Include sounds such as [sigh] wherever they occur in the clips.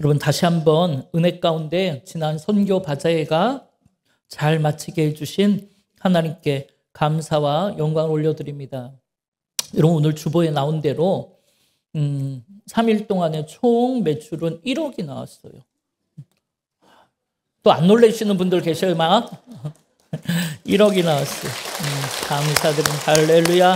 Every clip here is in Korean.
여러분 다시 한번 은혜 가운데 지난 선교 바자회가 잘 마치게 해주신 하나님께 감사와 영광을 올려드립니다. 여러분 오늘 주보에 나온 대로 음, 3일 동안에 총 매출은 1억이 나왔어요. 또 안 놀라시는 분들 계셔요, 막. [laughs] 1억이 나왔어요. 음, 감사드립니다. 할렐루야.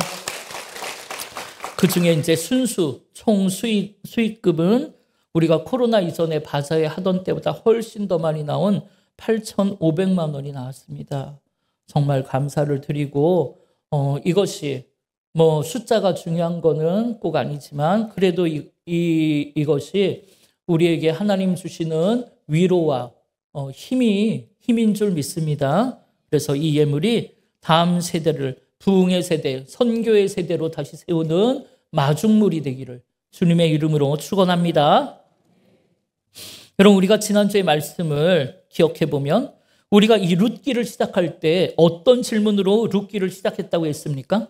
그 중에 이제 순수 총 수익, 수익금은 우리가 코로나 이전에 바사에 하던 때보다 훨씬 더 많이 나온 8,500만 원이 나왔습니다. 정말 감사를 드리고, 어, 이것이 뭐 숫자가 중요한 거는 꼭 아니지만 그래도 이, 이, 이것이 우리에게 하나님 주시는 위로와 어, 힘이, 힘인 줄 믿습니다. 그래서 이 예물이 다음 세대를 부흥의 세대, 선교의 세대로 다시 세우는 마중물이 되기를 주님의 이름으로 축원합니다. 여러분 우리가 지난주의 말씀을 기억해 보면 우리가 이 룻기를 시작할 때 어떤 질문으로 룻기를 시작했다고 했습니까?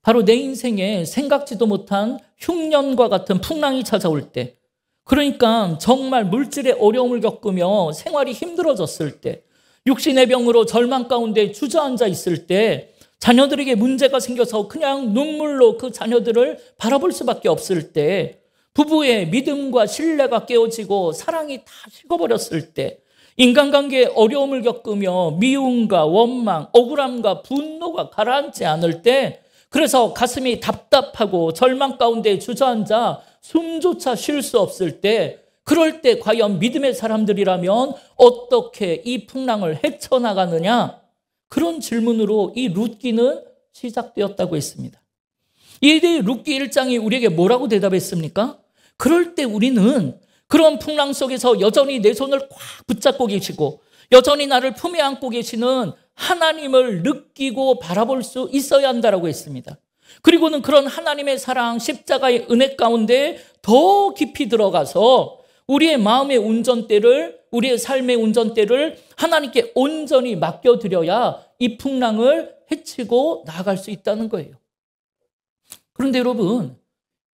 바로 내 인생에 생각지도 못한 흉년과 같은 풍랑이 찾아올 때 그러니까 정말 물질의 어려움을 겪으며 생활이 힘들어졌을 때 육신의 병으로 절망 가운데 주저앉아 있을 때 자녀들에게 문제가 생겨서 그냥 눈물로 그 자녀들을 바라볼 수밖에 없을 때 부부의 믿음과 신뢰가 깨어지고 사랑이 다 식어버렸을 때 인간관계에 어려움을 겪으며 미움과 원망, 억울함과 분노가 가라앉지 않을 때 그래서 가슴이 답답하고 절망 가운데 주저앉아 숨조차 쉴 수 없을 때 그럴 때 과연 믿음의 사람들이라면 어떻게 이 풍랑을 헤쳐나가느냐? 그런 질문으로 이 룻기는 시작되었다고 했습니다. 이 룻기 1장이 우리에게 뭐라고 대답했습니까? 그럴 때 우리는 그런 풍랑 속에서 여전히 내 손을 꽉 붙잡고 계시고 여전히 나를 품에 안고 계시는 하나님을 느끼고 바라볼 수 있어야 한다라고 했습니다. 그리고는 그런 하나님의 사랑, 십자가의 은혜 가운데 더 깊이 들어가서 우리의 마음의 운전대를, 우리의 삶의 운전대를 하나님께 온전히 맡겨드려야 이 풍랑을 해치고 나아갈 수 있다는 거예요. 그런데 여러분,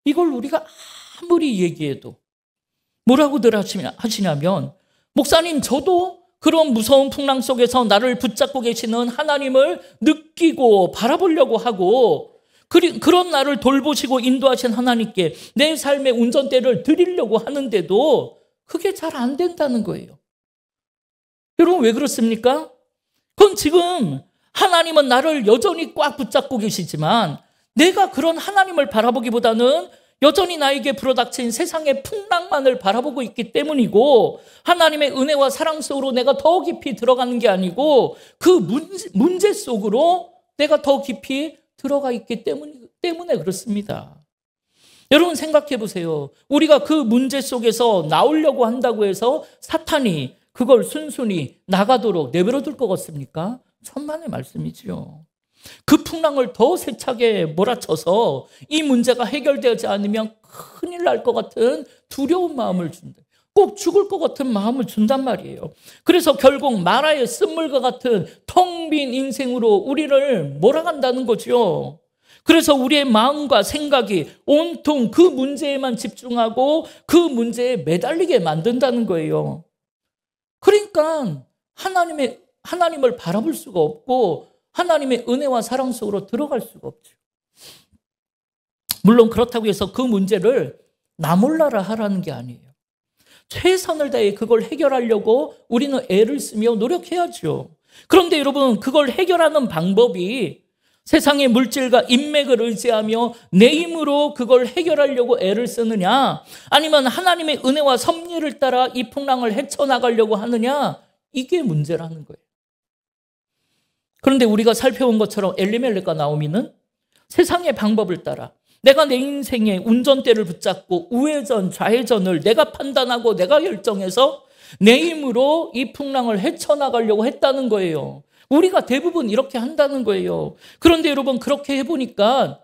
이걸 우리가 아무리 얘기해도 뭐라고들 하시냐면, 목사님, 저도 그런 무서운 풍랑 속에서 나를 붙잡고 계시는 하나님을 느끼고 바라보려고 하고, 그런 나를 돌보시고 인도하신 하나님께 내 삶의 운전대를 드리려고 하는데도 그게 잘 안 된다는 거예요. 여러분, 왜 그렇습니까? 그건 지금 하나님은 나를 여전히 꽉 붙잡고 계시지만 내가 그런 하나님을 바라보기보다는 여전히 나에게 불어닥친 세상의 풍랑만을 바라보고 있기 때문이고 하나님의 은혜와 사랑 속으로 내가 더 깊이 들어가는 게 아니고 그 문제, 문제 속으로 내가 더 깊이 들어가 있기 때문, 때문에 그렇습니다. 여러분 생각해 보세요. 우리가 그 문제 속에서 나오려고 한다고 해서 사탄이 그걸 순순히 나가도록 내버려 둘 것 같습니까? 천만의 말씀이지요. 그 풍랑을 더 세차게 몰아쳐서 이 문제가 해결되지 않으면 큰일 날 것 같은 두려운 마음을 준다. 꼭 죽을 것 같은 마음을 준단 말이에요. 그래서 결국 마라의 쓴물과 같은 텅 빈 인생으로 우리를 몰아간다는 거죠. 그래서 우리의 마음과 생각이 온통 그 문제에만 집중하고 그 문제에 매달리게 만든다는 거예요. 그러니까 하나님의 하나님을 바라볼 수가 없고 하나님의 은혜와 사랑 속으로 들어갈 수가 없죠. 물론 그렇다고 해서 그 문제를 나 몰라라 하라는 게 아니에요. 최선을 다해 그걸 해결하려고 우리는 애를 쓰며 노력해야죠. 그런데 여러분, 그걸 해결하는 방법이 세상의 물질과 인맥을 의지하며 내 힘으로 그걸 해결하려고 애를 쓰느냐? 아니면 하나님의 은혜와 섭리를 따라 이 풍랑을 헤쳐나가려고 하느냐? 이게 문제라는 거예요. 그런데 우리가 살펴본 것처럼 엘리멜렉과 나오미는 세상의 방법을 따라 내가 내 인생의 운전대를 붙잡고 우회전, 좌회전을 내가 판단하고 내가 결정해서 내 힘으로 이 풍랑을 헤쳐나가려고 했다는 거예요. 우리가 대부분 이렇게 한다는 거예요. 그런데 여러분, 그렇게 해보니까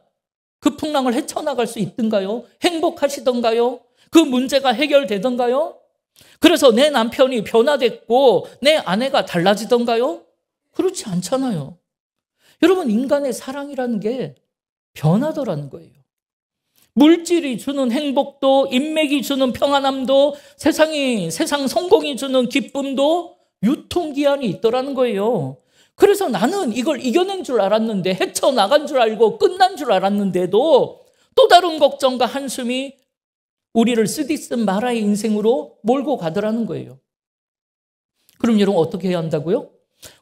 그 풍랑을 헤쳐나갈 수 있던가요? 행복하시던가요? 그 문제가 해결되던가요? 그래서 내 남편이 변화됐고 내 아내가 달라지던가요? 그렇지 않잖아요. 여러분, 인간의 사랑이라는 게 변하더라는 거예요. 물질이 주는 행복도, 인맥이 주는 평안함도, 세상이, 세상 성공이 주는 기쁨도 유통기한이 있더라는 거예요. 그래서 나는 이걸 이겨낸 줄 알았는데, 헤쳐나간 줄 알고 끝난 줄 알았는데도 또 다른 걱정과 한숨이 우리를 쓰디쓴 마라의 인생으로 몰고 가더라는 거예요. 그럼 여러분 어떻게 해야 한다고요?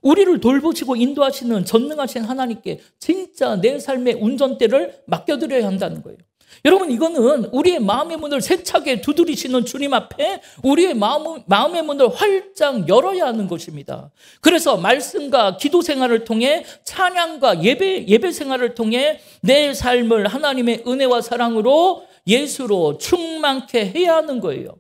우리를 돌보시고 인도하시는 전능하신 하나님께 진짜 내 삶의 운전대를 맡겨드려야 한다는 거예요. 여러분, 이거는 우리의 마음의 문을 세차게 두드리시는 주님 앞에 우리의 마음, 마음의 문을 활짝 열어야 하는 것입니다. 그래서 말씀과 기도 생활을 통해 찬양과 예배, 예배 생활을 통해 내 삶을 하나님의 은혜와 사랑으로 예수로 충만케 해야 하는 거예요.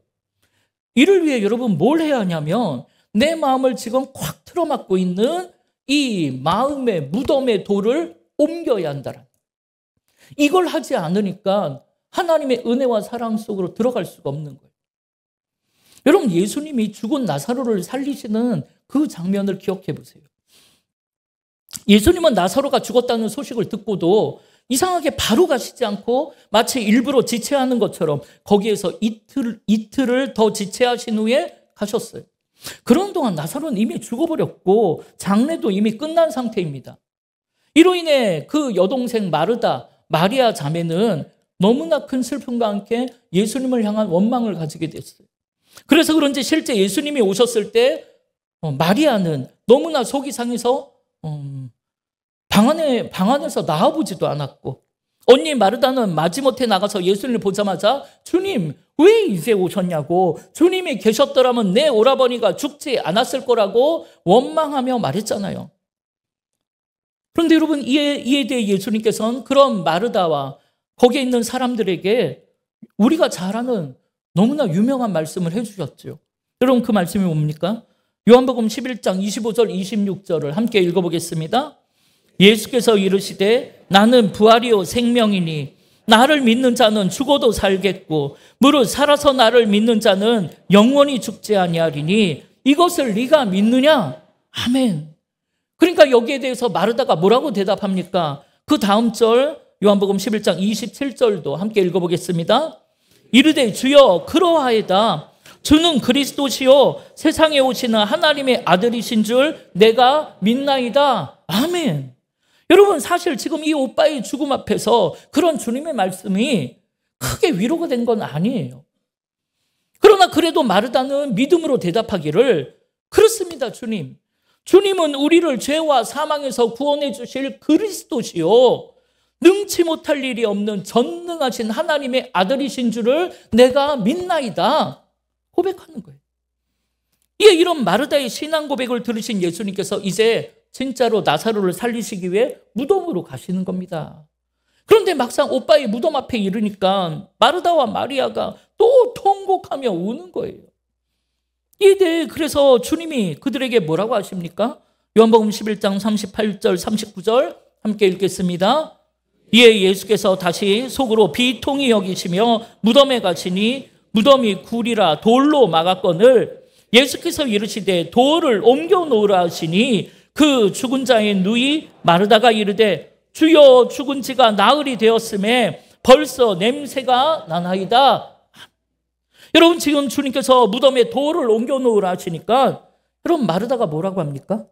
이를 위해 여러분 뭘 해야 하냐면 내 마음을 지금 콱 틀어막고 있는 이 마음의 무덤의 돌을 옮겨야 한다라. 이걸 하지 않으니까 하나님의 은혜와 사랑 속으로 들어갈 수가 없는 거예요. 여러분, 예수님이 죽은 나사로를 살리시는 그 장면을 기억해 보세요. 예수님은 나사로가 죽었다는 소식을 듣고도 이상하게 바로 가시지 않고 마치 일부러 지체하는 것처럼 거기에서 이틀, 이틀을 더 지체하신 후에 가셨어요. 그런 동안 나사로는 이미 죽어버렸고 장례도 이미 끝난 상태입니다. 이로 인해 그 여동생 마르다, 마리아 자매는 너무나 큰 슬픔과 함께 예수님을 향한 원망을 가지게 됐어요. 그래서 그런지 실제 예수님이 오셨을 때 어, 마리아는 너무나 속이 상해서 음, 방 안에 방 안에서 나와보지도 않았고 언니 마르다는 마지못해 나가서 예수님을 보자마자 주님 왜 이제 오셨냐고 주님이 계셨더라면 내 오라버니가 죽지 않았을 거라고 원망하며 말했잖아요. 그런데 여러분 이에, 이에 대해 예수님께서는 그런 마르다와 거기에 있는 사람들에게 우리가 잘 아는 너무나 유명한 말씀을 해주셨죠. 여러분 그 말씀이 뭡니까? 요한복음 11장 25절 26절을 함께 읽어보겠습니다. 예수께서 이르시되 나는 부활이요 생명이니 나를 믿는 자는 죽어도 살겠고 무릇 살아서 나를 믿는 자는 영원히 죽지 아니하리니 이것을 네가 믿느냐? 아멘. 그러니까 여기에 대해서 마르다가 뭐라고 대답합니까? 그 다음 절 요한복음 11장 27절도 함께 읽어보겠습니다. 이르되 주여 그러하이다. 주는 그리스도시요 세상에 오시는 하나님의 아들이신 줄 내가 믿나이다. 아멘. 여러분 사실 지금 이 오빠의 죽음 앞에서 그런 주님의 말씀이 크게 위로가 된 건 아니에요. 그러나 그래도 마르다는 믿음으로 대답하기를 그렇습니다, 주님. 주님은 우리를 죄와 사망에서 구원해 주실 그리스도시요. 능치 못할 일이 없는 전능하신 하나님의 아들이신 줄을 내가 믿나이다. 고백하는 거예요. 예, 이런 마르다의 신앙 고백을 들으신 예수님께서 이제 진짜로 나사로를 살리시기 위해 무덤으로 가시는 겁니다. 그런데 막상 오빠의 무덤 앞에 이르니까 마르다와 마리아가 또 통곡하며 우는 거예요. 이대 그래서 주님이 그들에게 뭐라고 하십니까? 요한복음 11장 38절 39절 함께 읽겠습니다. 이에 예수께서 다시 속으로 비통히 여기시며 무덤에 가시니 무덤이 굴이라 돌로 막았거늘 예수께서 이르시되 돌을 옮겨 놓으라 하시니 그 죽은 자의 누이 마르다가 이르되 주여 죽은 지가 나흘이 되었음에 벌써 냄새가 나나이다. 여러분 지금 주님께서 무덤에 돌을 옮겨 놓으라 하시니까 여러분 마르다가 뭐라고 합니까?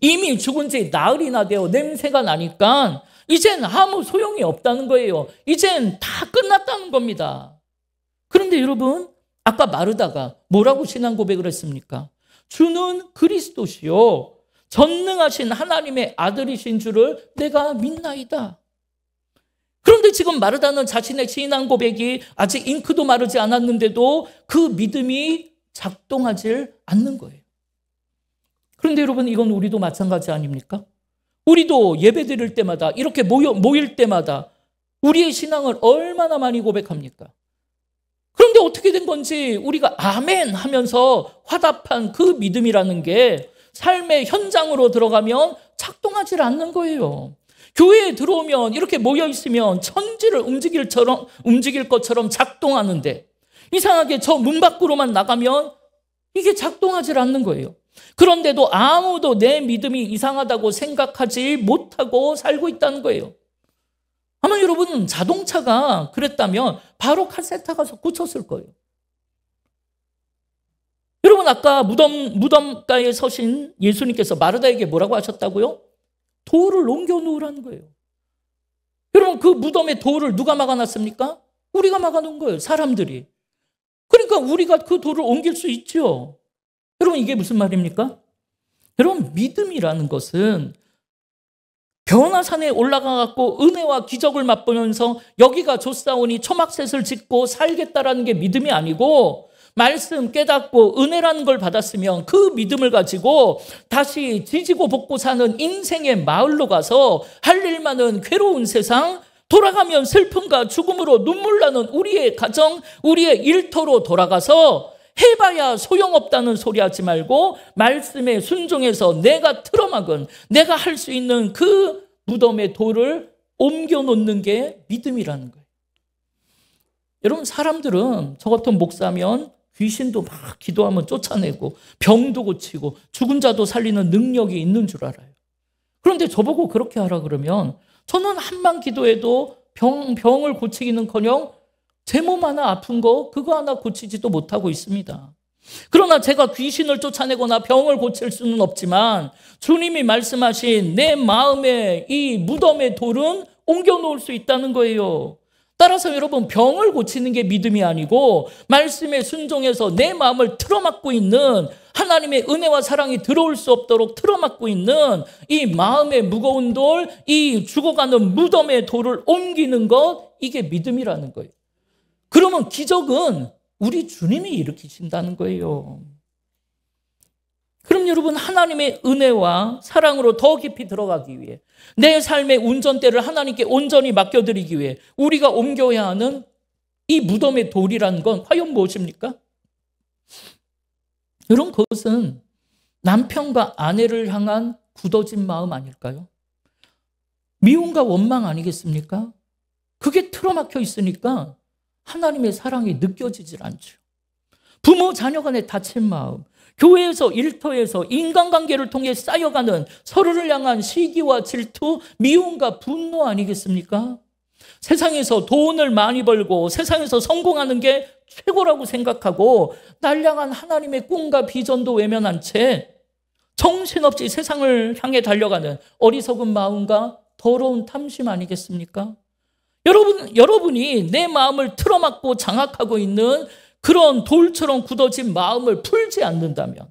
이미 죽은 지 나흘이나 되어 냄새가 나니까 이젠 아무 소용이 없다는 거예요. 이젠 다 끝났다는 겁니다. 그런데 여러분 아까 마르다가 뭐라고 신앙 고백을 했습니까? 주는 그리스도시요 전능하신 하나님의 아들이신 줄을 내가 믿나이다. 그런데 지금 마르다는 자신의 신앙 고백이 아직 잉크도 마르지 않았는데도 그 믿음이 작동하질 않는 거예요. 그런데 여러분 이건 우리도 마찬가지 아닙니까? 우리도 예배 드릴 때마다 이렇게 모여, 모일 때마다 우리의 신앙을 얼마나 많이 고백합니까? 그런데 어떻게 된 건지 우리가 아멘 하면서 화답한 그 믿음이라는 게 삶의 현장으로 들어가면 작동하지 않는 거예요. 교회에 들어오면 이렇게 모여 있으면 천지를 움직일 처럼 움직일 것처럼 작동하는데 이상하게 저 문 밖으로만 나가면 이게 작동하지 않는 거예요. 그런데도 아무도 내 믿음이 이상하다고 생각하지 못하고 살고 있다는 거예요. 아마 여러분 자동차가 그랬다면 바로 카센터 가서 고쳤을 거예요. 여러분 아까 무덤 무덤가에 서신 예수님께서 마르다에게 뭐라고 하셨다고요? 돌을 옮겨 놓으라는 거예요. 여러분 그 무덤의 돌을 누가 막아놨습니까? 우리가 막아놓은 거예요. 사람들이. 그러니까 우리가 그 돌을 옮길 수 있죠. 여러분 이게 무슨 말입니까? 여러분 믿음이라는 것은 변화산에 올라가 갖고 은혜와 기적을 맛보면서 여기가 좋사오니 초막셋을 짓고 살겠다라는 게 믿음이 아니고 말씀 깨닫고 은혜라는 걸 받았으면 그 믿음을 가지고 다시 지지고 볶고 사는 인생의 마을로 가서 할일 많은 괴로운 세상 돌아가면 슬픔과 죽음으로 눈물 나는 우리의 가정, 우리의 일터로 돌아가서 해봐야 소용없다는 소리 하지 말고 말씀에 순종해서 내가 틀어막은 내가 할 수 있는 그 무덤의 돌을 옮겨 놓는 게 믿음이라는 거예요. 여러분 사람들은 저 같은 목사면 귀신도 막 기도하면 쫓아내고 병도 고치고 죽은 자도 살리는 능력이 있는 줄 알아요. 그런데 저보고 그렇게 하라 그러면 저는 한만 기도해도 병, 병을 고치기는 커녕 제 몸 하나 아픈 거 그거 하나 고치지도 못하고 있습니다. 그러나 제가 귀신을 쫓아내거나 병을 고칠 수는 없지만 주님이 말씀하신 내 마음의 이 무덤의 돌은 옮겨 놓을 수 있다는 거예요. 따라서 여러분 병을 고치는 게 믿음이 아니고 말씀에 순종해서 내 마음을 틀어막고 있는 하나님의 은혜와 사랑이 들어올 수 없도록 틀어막고 있는 이 마음의 무거운 돌, 이 죽어가는 무덤의 돌을 옮기는 것 이게 믿음이라는 거예요. 그러면 기적은 우리 주님이 일으키신다는 거예요. 그럼 여러분 하나님의 은혜와 사랑으로 더 깊이 들어가기 위해 내 삶의 운전대를 하나님께 온전히 맡겨드리기 위해 우리가 옮겨야 하는 이 무덤의 돌이라는 건 과연 무엇입니까? 이런 것은 남편과 아내를 향한 굳어진 마음 아닐까요? 미움과 원망 아니겠습니까? 그게 틀어막혀 있으니까 하나님의 사랑이 느껴지질 않죠. 부모 자녀 간의 다친 마음, 교회에서 일터에서 인간관계를 통해 쌓여가는 서로를 향한 시기와 질투, 미움과 분노 아니겠습니까? 세상에서 돈을 많이 벌고 세상에서 성공하는 게 최고라고 생각하고 날 향한 하나님의 꿈과 비전도 외면한 채 정신없이 세상을 향해 달려가는 어리석은 마음과 더러운 탐심 아니겠습니까? 여러분, 여러분이 내 마음을 틀어막고 장악하고 있는 그런 돌처럼 굳어진 마음을 풀지 않는다면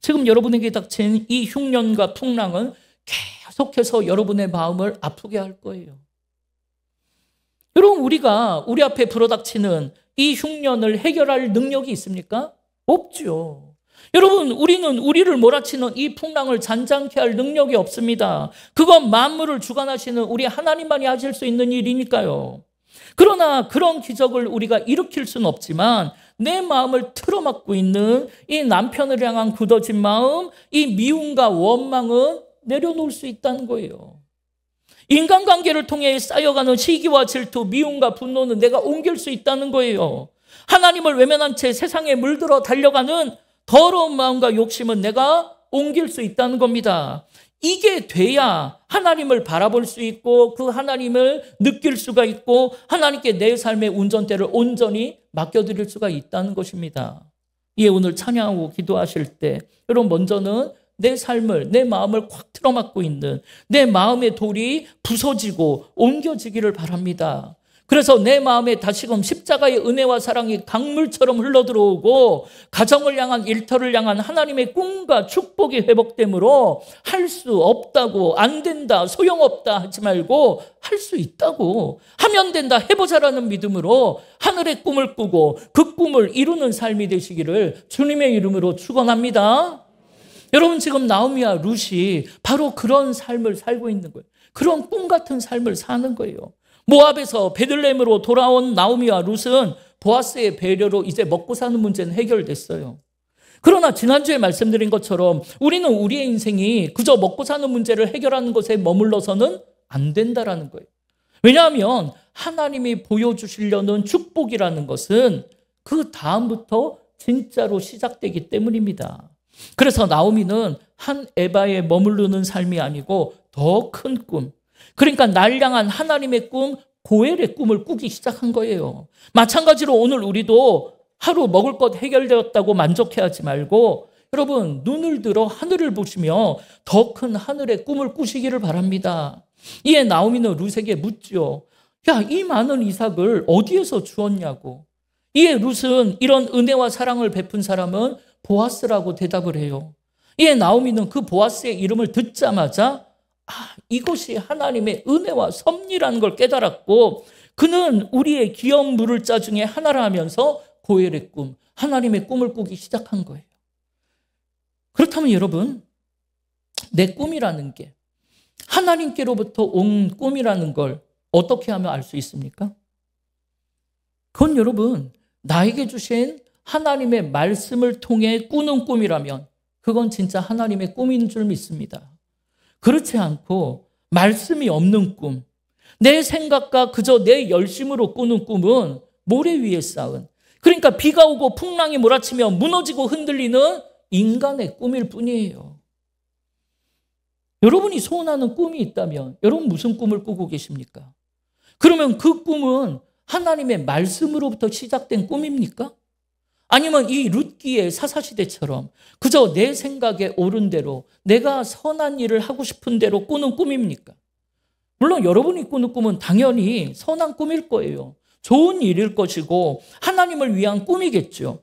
지금 여러분에게 닥친 이 흉년과 풍랑은 계속해서 여러분의 마음을 아프게 할 거예요. 여러분, 우리가 우리 앞에 불어닥치는 이 흉년을 해결할 능력이 있습니까? 없죠. 여러분, 우리는 우리를 몰아치는 이 풍랑을 잔잔케 할 능력이 없습니다. 그건 만물을 주관하시는 우리 하나님만이 하실 수 있는 일이니까요. 그러나 그런 기적을 우리가 일으킬 수는 없지만 내 마음을 틀어막고 있는 이 남편을 향한 굳어진 마음, 이 미움과 원망은 내려놓을 수 있다는 거예요. 인간관계를 통해 쌓여가는 시기와 질투, 미움과 분노는 내가 옮길 수 있다는 거예요. 하나님을 외면한 채 세상에 물들어 달려가는 더러운 마음과 욕심은 내가 옮길 수 있다는 겁니다. 이게 돼야 하나님을 바라볼 수 있고 그 하나님을 느낄 수가 있고 하나님께 내 삶의 운전대를 온전히 맡겨드릴 수가 있다는 것입니다. 예, 오늘 찬양하고 기도하실 때 여러분 먼저는 내 삶을 내 마음을 콱 틀어막고 있는 내 마음의 돌이 부서지고 옮겨지기를 바랍니다. 그래서 내 마음에 다시금 십자가의 은혜와 사랑이 강물처럼 흘러들어오고 가정을 향한 일터를 향한 하나님의 꿈과 축복이 회복되므로 할 수 없다고 안 된다 소용없다 하지 말고 할 수 있다고 하면 된다 해보자라는 믿음으로 하늘의 꿈을 꾸고 그 꿈을 이루는 삶이 되시기를 주님의 이름으로 축원합니다. 여러분 지금 나오미와 룻이 바로 그런 삶을 살고 있는 거예요. 그런 꿈 같은 삶을 사는 거예요. 모압에서 베들레헴으로 돌아온 나오미와 룻은 보아스의 배려로 이제 먹고 사는 문제는 해결됐어요. 그러나 지난주에 말씀드린 것처럼 우리는 우리의 인생이 그저 먹고 사는 문제를 해결하는 것에 머물러서는 안 된다라는 거예요. 왜냐하면 하나님이 보여주시려는 축복이라는 것은 그 다음부터 진짜로 시작되기 때문입니다. 그래서 나오미는 한 에바에 머무르는 삶이 아니고 더 큰 꿈, 그러니까 날량한 하나님의 꿈, 고엘의 꿈을 꾸기 시작한 거예요. 마찬가지로 오늘 우리도 하루 먹을 것 해결되었다고 만족해하지 말고 여러분 눈을 들어 하늘을 보시며 더 큰 하늘의 꿈을 꾸시기를 바랍니다. 이에 나오미는 룻에게 묻죠. 야, 이 많은 이삭을 어디에서 주었냐고. 이에 룻은 이런 은혜와 사랑을 베푼 사람은 보아스라고 대답을 해요. 이에 나오미는 그 보아스의 이름을 듣자마자 아, 이것이 하나님의 은혜와 섭리라는 걸 깨달았고 그는 우리의 귀여운 물을 자 중에 하나라 하면서 고엘의 꿈, 하나님의 꿈을 꾸기 시작한 거예요. 그렇다면 여러분, 내 꿈이라는 게 하나님께로부터 온 꿈이라는 걸 어떻게 하면 알 수 있습니까? 그건 여러분, 나에게 주신 하나님의 말씀을 통해 꾸는 꿈이라면 그건 진짜 하나님의 꿈인 줄 믿습니다. 그렇지 않고 말씀이 없는 꿈, 내 생각과 그저 내 열심으로 꾸는 꿈은 모래 위에 쌓은 그러니까 비가 오고 풍랑이 몰아치며 무너지고 흔들리는 인간의 꿈일 뿐이에요. 여러분이 소원하는 꿈이 있다면 여러분 무슨 꿈을 꾸고 계십니까? 그러면 그 꿈은 하나님의 말씀으로부터 시작된 꿈입니까? 아니면 이 룻기의 사사시대처럼 그저 내 생각에 옳은 대로 내가 선한 일을 하고 싶은 대로 꾸는 꿈입니까? 물론 여러분이 꾸는 꿈은 당연히 선한 꿈일 거예요. 좋은 일일 것이고 하나님을 위한 꿈이겠죠.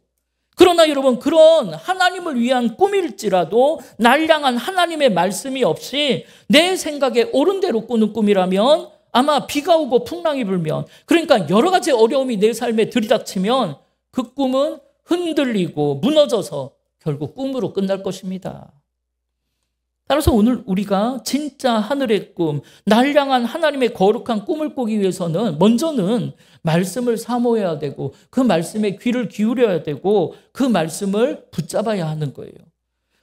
그러나 여러분 그런 하나님을 위한 꿈일지라도 날량한 하나님의 말씀이 없이 내 생각에 옳은 대로 꾸는 꿈이라면 아마 비가 오고 풍랑이 불면 그러니까 여러 가지 어려움이 내 삶에 들이닥치면 그 꿈은 흔들리고 무너져서 결국 꿈으로 끝날 것입니다. 따라서 오늘 우리가 진짜 하늘의 꿈, 날량한 하나님의 거룩한 꿈을 꾸기 위해서는 먼저는 말씀을 사모해야 되고 그 말씀에 귀를 기울여야 되고 그 말씀을 붙잡아야 하는 거예요.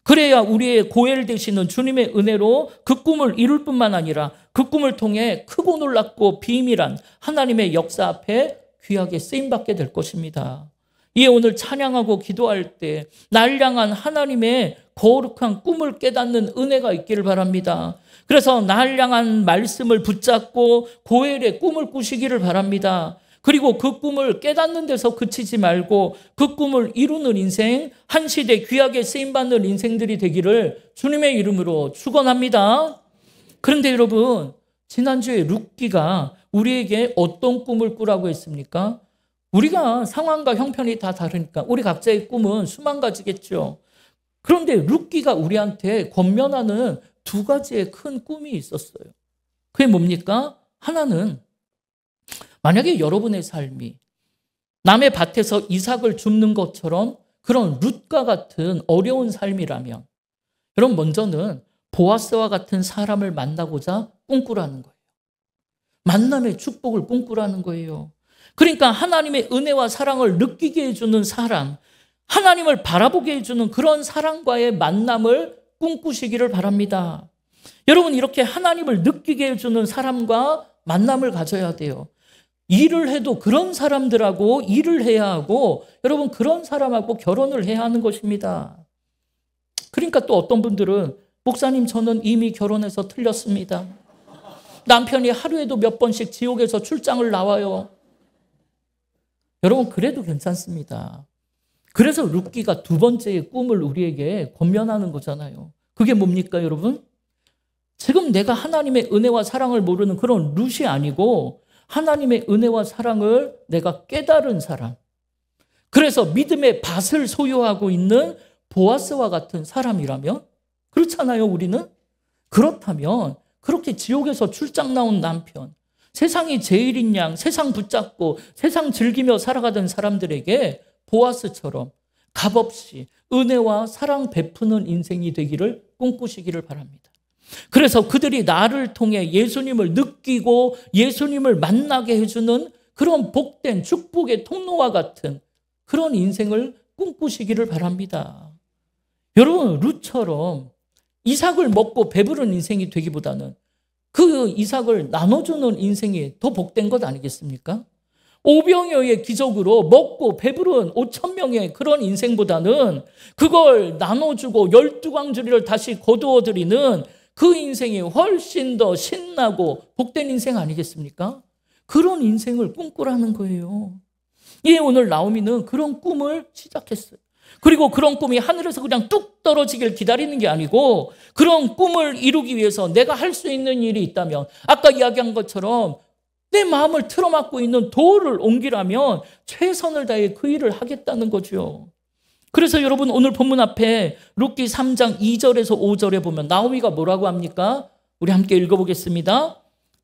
그래야 우리의 고엘 되시는 주님의 은혜로 그 꿈을 이룰 뿐만 아니라 그 꿈을 통해 크고 놀랍고 비밀한 하나님의 역사 앞에 귀하게 쓰임 받게 될 것입니다. 이에 오늘 찬양하고 기도할 때 날량한 하나님의 거룩한 꿈을 깨닫는 은혜가 있기를 바랍니다. 그래서 날량한 말씀을 붙잡고 고엘의 꿈을 꾸시기를 바랍니다. 그리고 그 꿈을 깨닫는 데서 그치지 말고 그 꿈을 이루는 인생, 한 시대 귀하게 쓰임받는 인생들이 되기를 주님의 이름으로 축원합니다. 그런데 여러분, 지난주에 룻기가 우리에게 어떤 꿈을 꾸라고 했습니까? 우리가 상황과 형편이 다 다르니까 우리 각자의 꿈은 수만 가지겠죠. 그런데 룻기가 우리한테 권면하는 두 가지의 큰 꿈이 있었어요. 그게 뭡니까? 하나는 만약에 여러분의 삶이 남의 밭에서 이삭을 줍는 것처럼 그런 룻과 같은 어려운 삶이라면 여러분 먼저는 보아스와 같은 사람을 만나고자 꿈꾸라는 거예요. 만남의 축복을 꿈꾸라는 거예요. 그러니까 하나님의 은혜와 사랑을 느끼게 해주는 사람, 하나님을 바라보게 해주는 그런 사랑과의 만남을 꿈꾸시기를 바랍니다. 여러분, 이렇게 하나님을 느끼게 해주는 사람과 만남을 가져야 돼요. 일을 해도 그런 사람들하고 일을 해야 하고, 여러분, 그런 사람하고 결혼을 해야 하는 것입니다. 그러니까 또 어떤 분들은, 목사님, 저는 이미 결혼해서 틀렸습니다. 남편이 하루에도 몇 번씩 지옥에서 출장을 나와요. 여러분, 그래도 괜찮습니다. 그래서 룻기가 두 번째의 꿈을 우리에게 권면하는 거잖아요. 그게 뭡니까, 여러분? 지금 내가 하나님의 은혜와 사랑을 모르는 그런 룻이 아니고 하나님의 은혜와 사랑을 내가 깨달은 사람. 그래서 믿음의 밭을 소유하고 있는 보아스와 같은 사람이라면 그렇잖아요, 우리는? 그렇다면 그렇게 지옥에서 출장 나온 남편, 세상이 제일인 양, 세상 붙잡고 세상 즐기며 살아가던 사람들에게 보아스처럼 값없이 은혜와 사랑 베푸는 인생이 되기를 꿈꾸시기를 바랍니다. 그래서 그들이 나를 통해 예수님을 느끼고 예수님을 만나게 해주는 그런 복된 축복의 통로와 같은 그런 인생을 꿈꾸시기를 바랍니다. 여러분, 루처럼 이삭을 먹고 배부른 인생이 되기보다는 그 이삭을 나눠주는 인생이 더 복된 것 아니겠습니까? 오병여의 기적으로 먹고 배부른 5천 명의 그런 인생보다는 그걸 나눠주고 열두 광주리를 다시 거두어 드리는 그 인생이 훨씬 더 신나고 복된 인생 아니겠습니까? 그런 인생을 꿈꾸라는 거예요. 예, 오늘 나오미는 그런 꿈을 시작했어요. 그리고 그런 꿈이 하늘에서 그냥 뚝 떨어지길 기다리는 게 아니고 그런 꿈을 이루기 위해서 내가 할 수 있는 일이 있다면 아까 이야기한 것처럼 내 마음을 틀어막고 있는 도를 옮기라면 최선을 다해 그 일을 하겠다는 거죠. 그래서 여러분 오늘 본문 앞에 룻기 3장 2절에서 5절에 보면 나오미가 뭐라고 합니까? 우리 함께 읽어보겠습니다.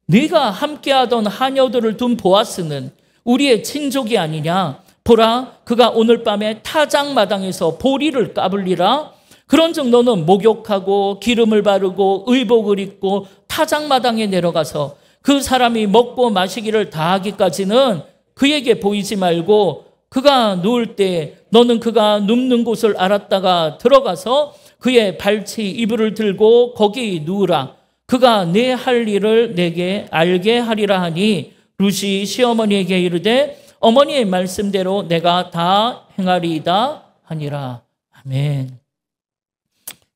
네가 함께하던 하녀들을 둔 보아스는 우리의 친족이 아니냐? 보라, 그가 오늘 밤에 타작마당에서 보리를 까불리라. 그런즉 너는 목욕하고 기름을 바르고 의복을 입고 타작마당에 내려가서 그 사람이 먹고 마시기를 다하기까지는 그에게 보이지 말고 그가 누울 때 너는 그가 눕는 곳을 알았다가 들어가서 그의 발치 이불을 들고 거기 누우라. 그가 내 할 일을 내게 알게 하리라 하니 루시 시어머니에게 이르되 어머니의 말씀대로 내가 다 행하리이다 하니라. 아멘.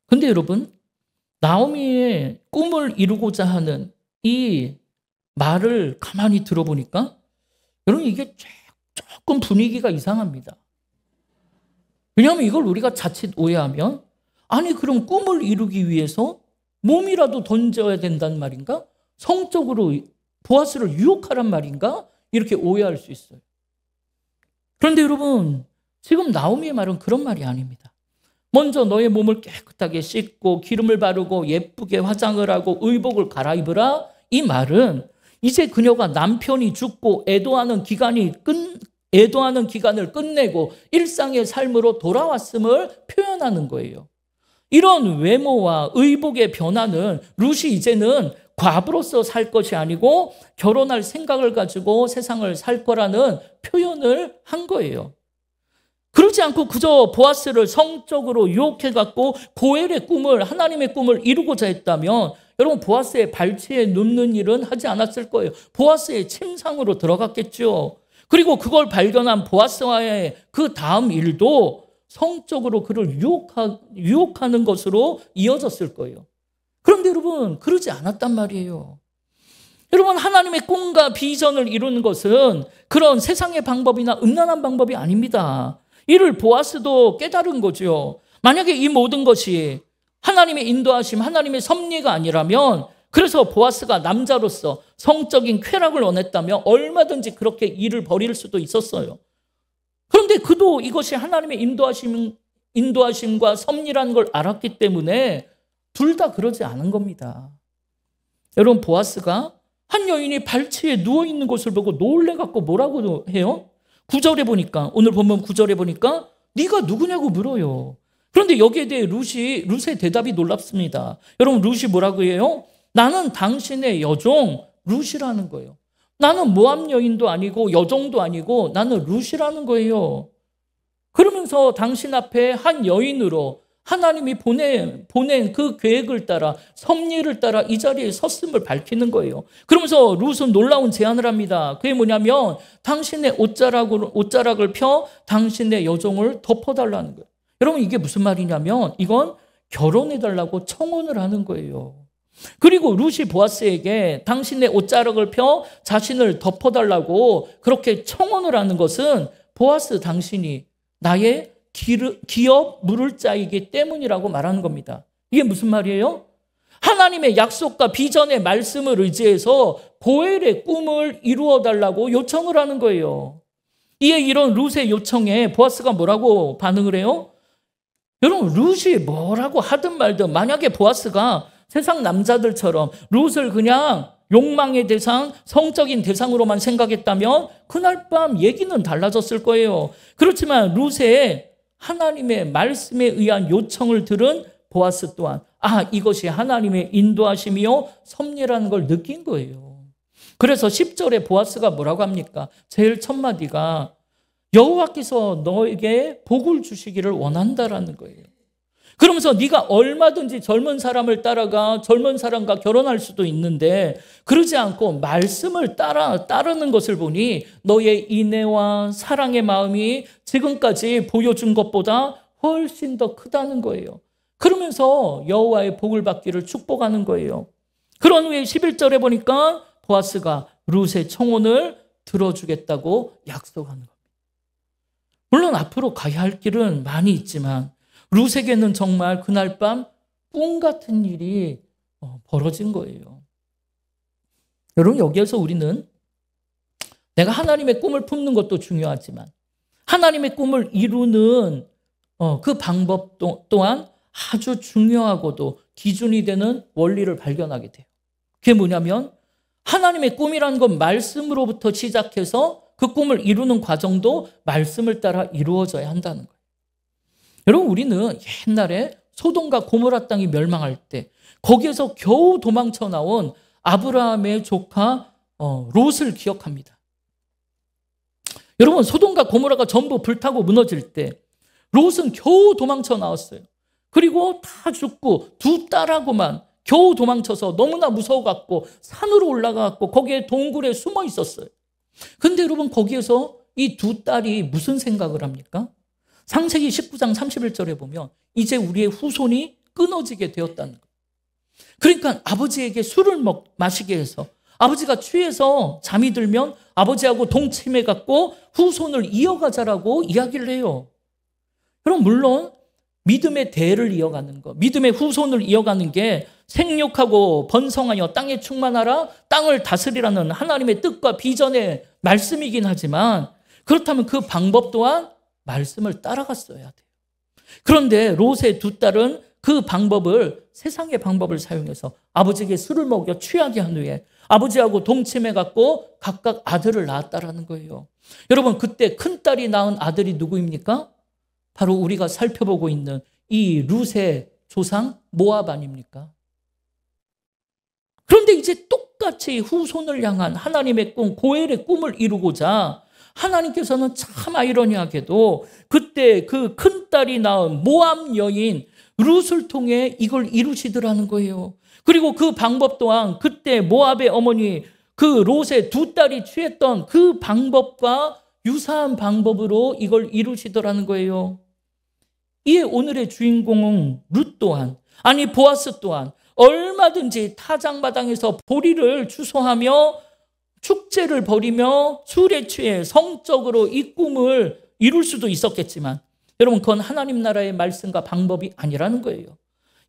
근데 여러분, 나오미의 꿈을 이루고자 하는 이 말을 가만히 들어보니까 여러분 이게 조금 분위기가 이상합니다. 왜냐하면 이걸 우리가 자칫 오해하면 아니 그럼 꿈을 이루기 위해서 몸이라도 던져야 된다는 말인가? 성적으로 보아스를 유혹하란 말인가? 이렇게 오해할 수 있어요. 그런데 여러분 지금 나오미의 말은 그런 말이 아닙니다. 먼저 너의 몸을 깨끗하게 씻고 기름을 바르고 예쁘게 화장을 하고 의복을 갈아입으라 이 말은 이제 그녀가 남편이 죽고 애도하는 기간이 끝, 애도하는 기간을 끝내고 일상의 삶으로 돌아왔음을 표현하는 거예요. 이런 외모와 의복의 변화는 루시 이제는 과부로서 살 것이 아니고 결혼할 생각을 가지고 세상을 살 거라는 표현을 한 거예요. 그러지 않고 그저 보아스를 성적으로 유혹해 갖고 고엘의 꿈을 하나님의 꿈을 이루고자 했다면 여러분 보아스의 발치에 눕는 일은 하지 않았을 거예요. 보아스의 침상으로 들어갔겠죠. 그리고 그걸 발견한 보아스와의 그 다음 일도 성적으로 그를 유혹하, 유혹하는 것으로 이어졌을 거예요. 그런데 여러분 그러지 않았단 말이에요. 여러분 하나님의 꿈과 비전을 이루는 것은 그런 세상의 방법이나 음란한 방법이 아닙니다. 이를 보아스도 깨달은 거죠. 만약에 이 모든 것이 하나님의 인도하심, 하나님의 섭리가 아니라면 그래서 보아스가 남자로서 성적인 쾌락을 원했다면 얼마든지 그렇게 일을 벌일 수도 있었어요. 그런데 그도 이것이 하나님의 인도하심, 인도하심과 섭리라는 걸 알았기 때문에 둘 다 그러지 않은 겁니다. 여러분, 보아스가 한 여인이 발치에 누워 있는 것을 보고 놀래 갖고 뭐라고 해요? 구절에 보니까 오늘 보면 구절에 보니까 네가 누구냐고 물어요. 그런데 여기에 대해 루시 루스의 대답이 놀랍습니다. 여러분 루시 뭐라고 해요? 나는 당신의 여종 루시라는 거예요. 나는 모함 여인도 아니고 여종도 아니고 나는 루시라는 거예요. 그러면서 당신 앞에 한 여인으로 하나님이 보낸, 보낸 그 계획을 따라 섭리를 따라 이 자리에 섰음을 밝히는 거예요. 그러면서 룻은 놀라운 제안을 합니다. 그게 뭐냐면 당신의 옷자락을, 옷자락을 펴 당신의 여종을 덮어달라는 거예요. 여러분 이게 무슨 말이냐면 이건 결혼해달라고 청혼을 하는 거예요. 그리고 룻이 보아스에게 당신의 옷자락을 펴 자신을 덮어달라고 그렇게 청혼을 하는 것은 보아스 당신이 나의 기업 물을 자이기 때문이라고 말하는 겁니다. 이게 무슨 말이에요? 하나님의 약속과 비전의 말씀을 의지해서 고엘의 꿈을 이루어 달라고 요청을 하는 거예요. 이에 이런 룻의 요청에 보아스가 뭐라고 반응을 해요? 여러분 룻이 뭐라고 하든 말든 만약에 보아스가 세상 남자들처럼 룻을 그냥 욕망의 대상, 성적인 대상으로만 생각했다면 그날 밤 얘기는 달라졌을 거예요. 그렇지만 룻의 하나님의 말씀에 의한 요청을 들은 보아스 또한 아 이것이 하나님의 인도하심이요 섭리라는 걸 느낀 거예요. 그래서 10절에 보아스가 뭐라고 합니까? 제일 첫 마디가 여호와께서 너에게 복을 주시기를 원한다라는 거예요. 그러면서 네가 얼마든지 젊은 사람을 따라가 젊은 사람과 결혼할 수도 있는데 그러지 않고 말씀을 따라 따르는 것을 보니 너의 인애와 사랑의 마음이 지금까지 보여준 것보다 훨씬 더 크다는 거예요. 그러면서 여호와의 복을 받기를 축복하는 거예요. 그런 후에 11절에 보니까 보아스가 룻의 청혼을 들어주겠다고 약속하는 겁니다. 물론 앞으로 가야 할 길은 많이 있지만 룻에게는 정말 그날 밤 꿈 같은 일이 어, 벌어진 거예요. 여러분 여기에서 우리는 내가 하나님의 꿈을 품는 것도 중요하지만 하나님의 꿈을 이루는 어, 그 방법 또한 아주 중요하고도 기준이 되는 원리를 발견하게 돼요. 그게 뭐냐면 하나님의 꿈이라는 건 말씀으로부터 시작해서 그 꿈을 이루는 과정도 말씀을 따라 이루어져야 한다는 거예요. 여러분 우리는 옛날에 소돔과 고모라 땅이 멸망할 때 거기에서 겨우 도망쳐 나온 아브라함의 조카 어, 롯을 기억합니다. 여러분 소돔과 고모라가 전부 불타고 무너질 때 롯은 겨우 도망쳐 나왔어요. 그리고 다 죽고 두 딸하고만 겨우 도망쳐서 너무나 무서워갖고 산으로 올라가갖고 거기에 동굴에 숨어 있었어요. 근데 여러분 거기에서 이 두 딸이 무슨 생각을 합니까? 상세기 19장 31절에 보면 이제 우리의 후손이 끊어지게 되었다는 거예요. 그러니까 아버지에게 술을 먹, 마시게 해서 아버지가 취해서 잠이 들면 아버지하고 동침해 갖고 후손을 이어가자라고 이야기를 해요. 그럼 물론 믿음의 대를 이어가는 것, 믿음의 후손을 이어가는 게 생육하고 번성하여 땅에 충만하라 땅을 다스리라는 하나님의 뜻과 비전의 말씀이긴 하지만 그렇다면 그 방법 또한 말씀을 따라갔어야 돼요. 그런데 롯의 두 딸은 그 방법을 세상의 방법을 사용해서 아버지에게 술을 먹여 취하게 한 후에 아버지하고 동침해 갖고 각각 아들을 낳았다라는 거예요. 여러분 그때 큰 딸이 낳은 아들이 누구입니까? 바로 우리가 살펴보고 있는 이 룻의 조상 모압 아닙니까? 그런데 이제 똑같이 후손을 향한 하나님의 꿈, 고엘의 꿈을 이루고자 하나님께서는 참 아이러니하게도 그때 그 큰딸이 낳은 모압 여인 룻을 통해 이걸 이루시더라는 거예요. 그리고 그 방법 또한 그때 모압의 어머니 그 롯의 두 딸이 취했던 그 방법과 유사한 방법으로 이걸 이루시더라는 거예요. 이에 오늘의 주인공은 룻 또한 아니 보아스 또한 얼마든지 타장마당에서 보리를 주소하며 축제를 벌이며 술에 취해 성적으로 이 꿈을 이룰 수도 있었겠지만 여러분 그건 하나님 나라의 말씀과 방법이 아니라는 거예요.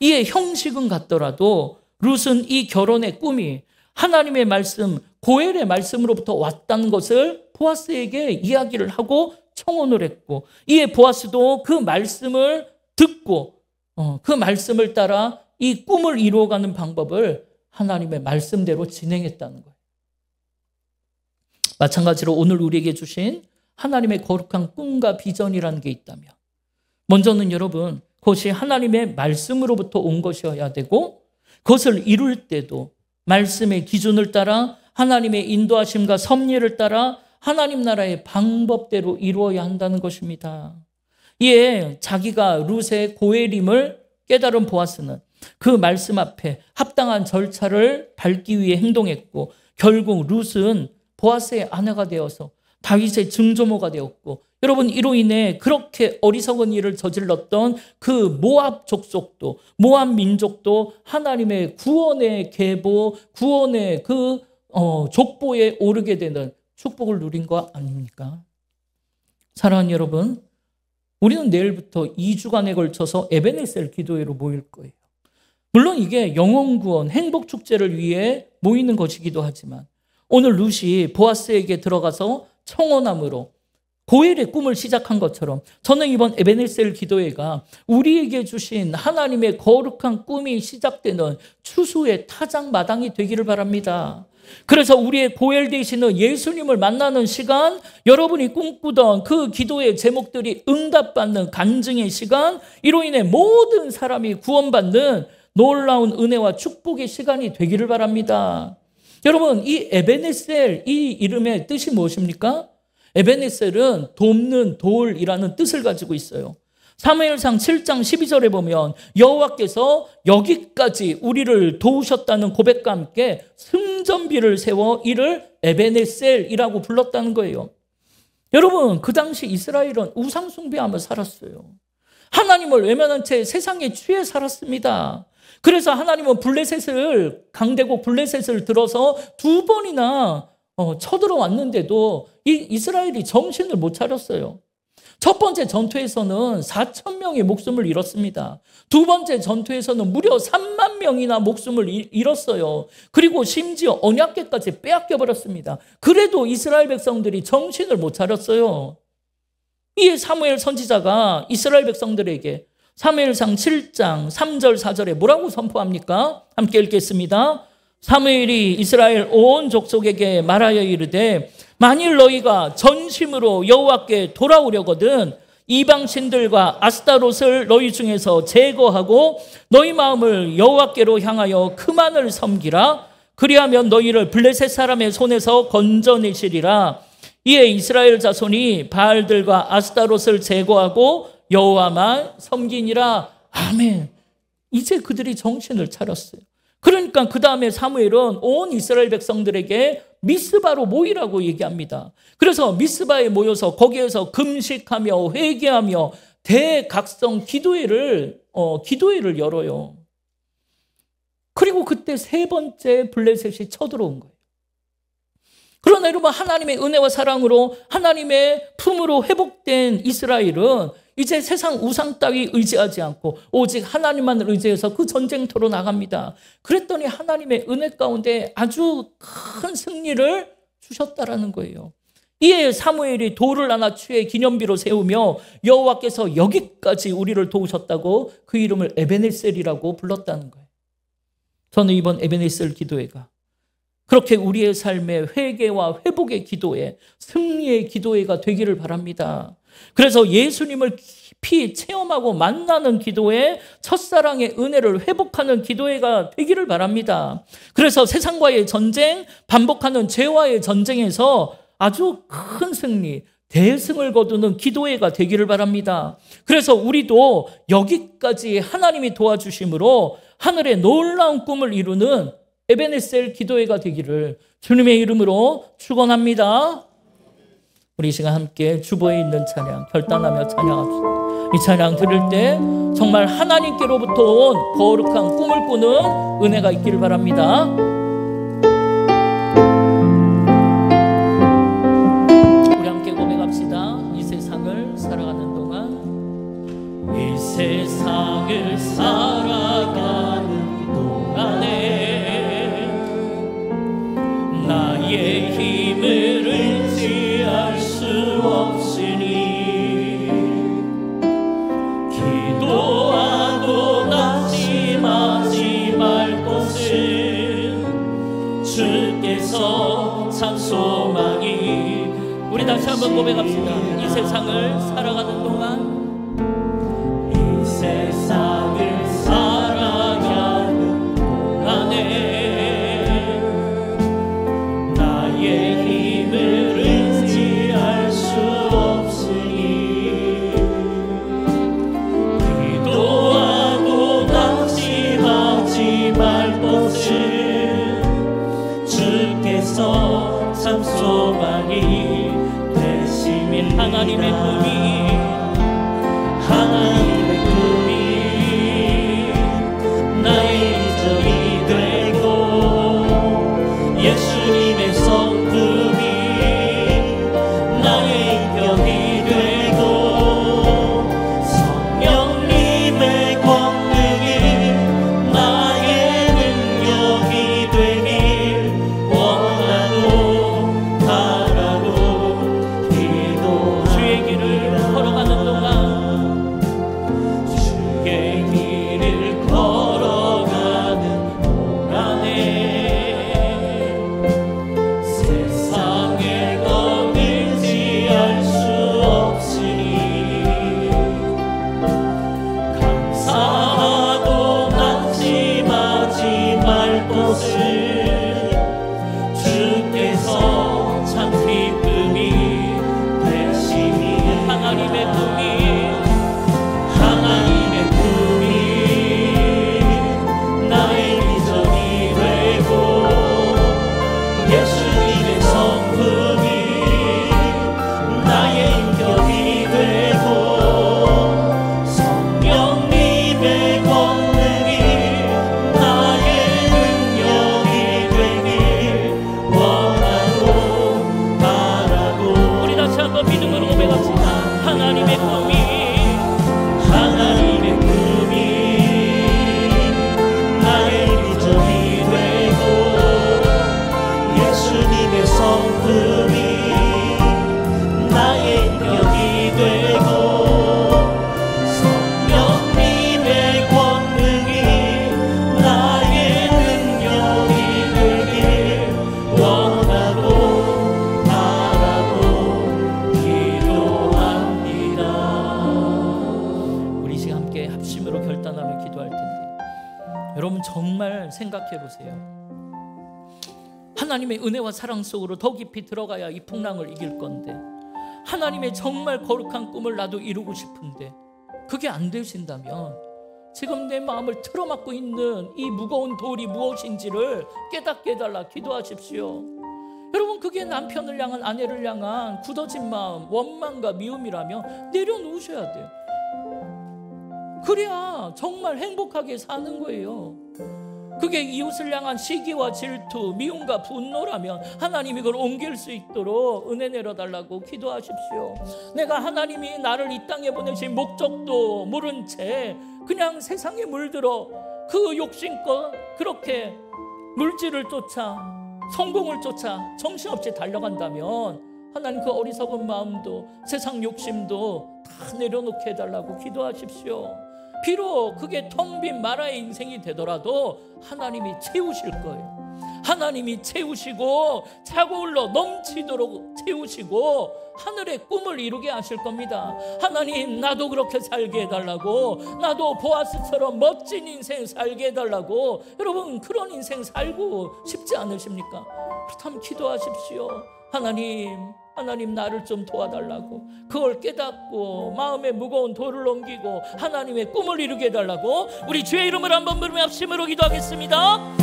이에 형식은 같더라도 룻은 이 결혼의 꿈이 하나님의 말씀, 고엘의 말씀으로부터 왔다는 것을 보아스에게 이야기를 하고 청혼을 했고 이에 보아스도 그 말씀을 듣고 어, 그 말씀을 따라 이 꿈을 이루어가는 방법을 하나님의 말씀대로 진행했다는 거예요. 마찬가지로 오늘 우리에게 주신 하나님의 거룩한 꿈과 비전이라는 게 있다면 먼저는 여러분 그것이 하나님의 말씀으로부터 온 것이어야 되고 그것을 이룰 때도 말씀의 기준을 따라 하나님의 인도하심과 섭리를 따라 하나님 나라의 방법대로 이루어야 한다는 것입니다. 이에 자기가 룻의 고해림을 깨달은 보아스는 그 말씀 앞에 합당한 절차를 밟기 위해 행동했고 결국 룻은 보아스의 아내가 되어서 다윗의 증조모가 되었고 여러분 이로 인해 그렇게 어리석은 일을 저질렀던 그 모압 족속도 모압 민족도 하나님의 구원의 계보 구원의 그 어, 족보에 오르게 되는 축복을 누린 거 아닙니까? 사랑하는 여러분, 우리는 내일부터 2주간에 걸쳐서 에베네셀 기도회로 모일 거예요. 물론 이게 영원 구원, 행복 축제를 위해 모이는 것이기도 하지만 오늘 루시 보아스에게 들어가서 청원함으로 고엘의 꿈을 시작한 것처럼 저는 이번 에베네셀 기도회가 우리에게 주신 하나님의 거룩한 꿈이 시작되는 추수의 타작 마당이 되기를 바랍니다. 그래서 우리의 고엘 되시는 예수님을 만나는 시간, 여러분이 꿈꾸던 그 기도의 제목들이 응답받는 간증의 시간, 이로 인해 모든 사람이 구원받는 놀라운 은혜와 축복의 시간이 되기를 바랍니다. 여러분, 이 에베네셀, 이 이름의 뜻이 무엇입니까? 에베네셀은 돕는 돌이라는 뜻을 가지고 있어요. 사무엘상 7장 12절에 보면 여호와께서 여기까지 우리를 도우셨다는 고백과 함께 승전비를 세워 이를 에베네셀이라고 불렀다는 거예요. 여러분 그 당시 이스라엘은 우상 숭배하며 살았어요. 하나님을 외면한 채 세상에 취해 살았습니다. 그래서 하나님은 블레셋을 강대국 블레셋을 들어서 두 번이나 어, 쳐들어왔는데도 이 이스라엘이 정신을 못 차렸어요. 첫 번째 전투에서는 4천 명의 목숨을 잃었습니다. 두 번째 전투에서는 무려 3만 명이나 목숨을 잃었어요. 그리고 심지어 언약계까지 빼앗겨 버렸습니다. 그래도 이스라엘 백성들이 정신을 못 차렸어요. 이에 사무엘 선지자가 이스라엘 백성들에게 사무엘상 7장 3절 4절에 뭐라고 선포합니까? 함께 읽겠습니다. 사무엘이 이스라엘 온 족속에게 말하여 이르되 만일 너희가 전심으로 여호와께 돌아오려거든 이방 신들과 아스타롯을 너희 중에서 제거하고 너희 마음을 여호와께로 향하여 그만을 섬기라 그리하면 너희를 블레셋 사람의 손에서 건져내시리라 이에 이스라엘 자손이 바알들과 아스타롯을 제거하고 여호와만 섬기니라 아멘 이제 그들이 정신을 차렸어요 그러니까 그 다음에 사무엘은 온 이스라엘 백성들에게 미스바로 모이라고 얘기합니다. 그래서 미스바에 모여서 거기에서 금식하며 회개하며 대각성 기도회를 어, 기도회를 열어요. 그리고 그때 세 번째 블레셋이 쳐들어온 거예요. 그러나 여러분 하나님의 은혜와 사랑으로 하나님의 품으로 회복된 이스라엘은 이제 세상 우상 따위 의지하지 않고 오직 하나님만을 의지해서 그 전쟁터로 나갑니다. 그랬더니 하나님의 은혜 가운데 아주 큰 승리를 주셨다라는 거예요. 이에 사무엘이 돌을 하나 취해 기념비로 세우며 여호와께서 여기까지 우리를 도우셨다고 그 이름을 에베네셀이라고 불렀다는 거예요. 저는 이번 에베네셀 기도회가 그렇게 우리의 삶의 회개와 회복의 기도회, 승리의 기도회가 되기를 바랍니다. 그래서 예수님을 깊이 체험하고 만나는 기도에 첫사랑의 은혜를 회복하는 기도회가 되기를 바랍니다. 그래서 세상과의 전쟁, 반복하는 죄와의 전쟁에서 아주 큰 승리, 대승을 거두는 기도회가 되기를 바랍니다. 그래서 우리도 여기까지 하나님이 도와주심으로 하늘의 놀라운 꿈을 이루는 에베네셀 기도회가 되기를 주님의 이름으로 축원합니다. 우리 시간 함께 주보에 있는 찬양 결단하며 찬양합시다. 이 찬양 들을 때 정말 하나님께로부터 온 거룩한 꿈을 꾸는 은혜가 있기를 바랍니다. 우리 함께 고백합시다. 이 세상을 살아가는 동안 이 세상을 살 고백합시다. 이 세상을 살아가는 사랑 속으로 더 깊이 들어가야 이 풍랑을 이길 건데 하나님의 정말 거룩한 꿈을 나도 이루고 싶은데 그게 안 되신다면 지금 내 마음을 틀어막고 있는 이 무거운 돌이 무엇인지를 깨닫게 해달라 기도하십시오. 여러분 그게 남편을 향한 아내를 향한 굳어진 마음, 원망과 미움이라면 내려놓으셔야 돼요. 그래야 정말 행복하게 사는 거예요. 그게 이웃을 향한 시기와 질투, 미움과 분노라면 하나님이 그걸 옮길 수 있도록 은혜 내려달라고 기도하십시오. 내가 하나님이 나를 이 땅에 보내신 목적도 모른 채 그냥 세상에 물들어 그 욕심껏 그렇게 물질을 쫓아 성공을 쫓아 정신없이 달려간다면 하나님 그 어리석은 마음도 세상 욕심도 다 내려놓게 해달라고 기도하십시오. 비록 그게 텅 빈 마라의 인생이 되더라도 하나님이 채우실 거예요. 하나님이 채우시고 차고 흘러 넘치도록 채우시고 하늘의 꿈을 이루게 하실 겁니다. 하나님 나도 그렇게 살게 해달라고 나도 보아스처럼 멋진 인생 살게 해달라고 여러분 그런 인생 살고 싶지 않으십니까? 그렇다면 기도하십시오. 하나님 하나님 나를 좀 도와달라고. 그걸 깨닫고 마음에 무거운 돌을 옮기고 하나님의 꿈을 이루게 해달라고. 우리 주의 이름을 한번 부르며 합심으로 기도하겠습니다